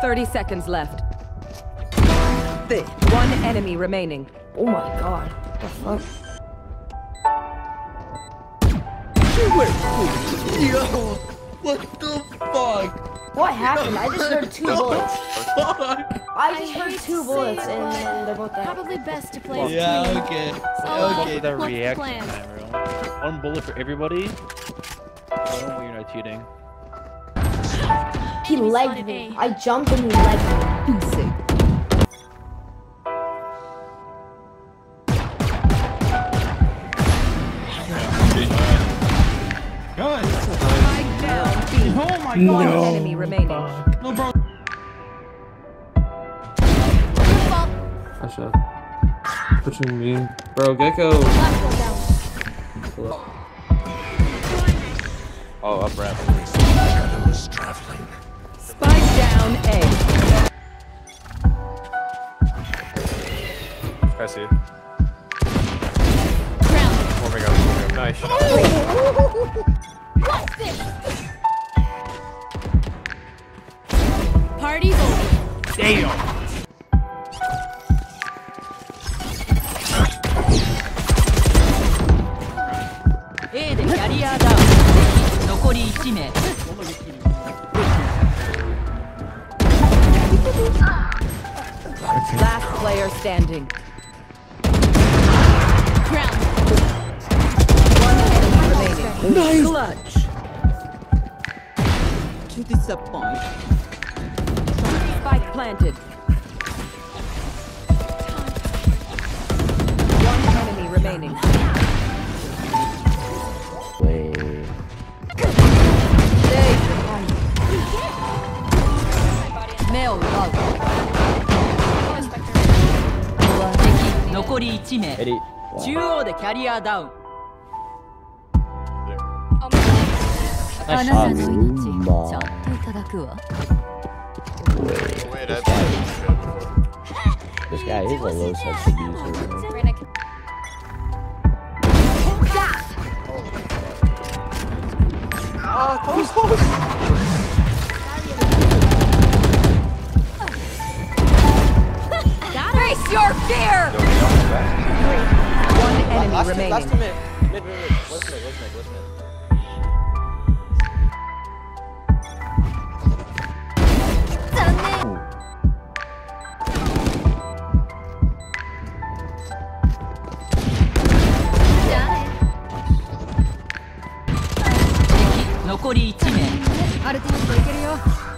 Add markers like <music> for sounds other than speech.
30 seconds left. One enemy remaining. Oh my god. What the fuck? Yo, what the fuck? What happened? I just heard two <laughs> bullets. Fuck. I just heard two bullets and then they're both dead. Probably best to play. Yeah, okay. So, Okay. The what's the reaction plan? time. One bullet for everybody. One when you're not cheating. <gasps> <laughs> He Enemy legged me. A. I jumped and he legged me. Spike down Oh my One god. enemy remaining. No, bro. Flash up. Pushing me. Bro, Gecko. Oh, up ramp. Spike down A. I see. Ground. Warming up, warming up. Nice. Party's over. A でキャリアダウン残り1名 player standing. Ground. One enemy remaining. Clutch. To disappoint. Spike planted. 残り1名中央でキャリアダウンあなたの命ちゃんといただくわ This guy is a low sex abuser. Face your fear! One enemy remaining. mid. Mid, mid, mid. Let's mid, let's mid, let's mid. 残り1名アルティメットいけるよ。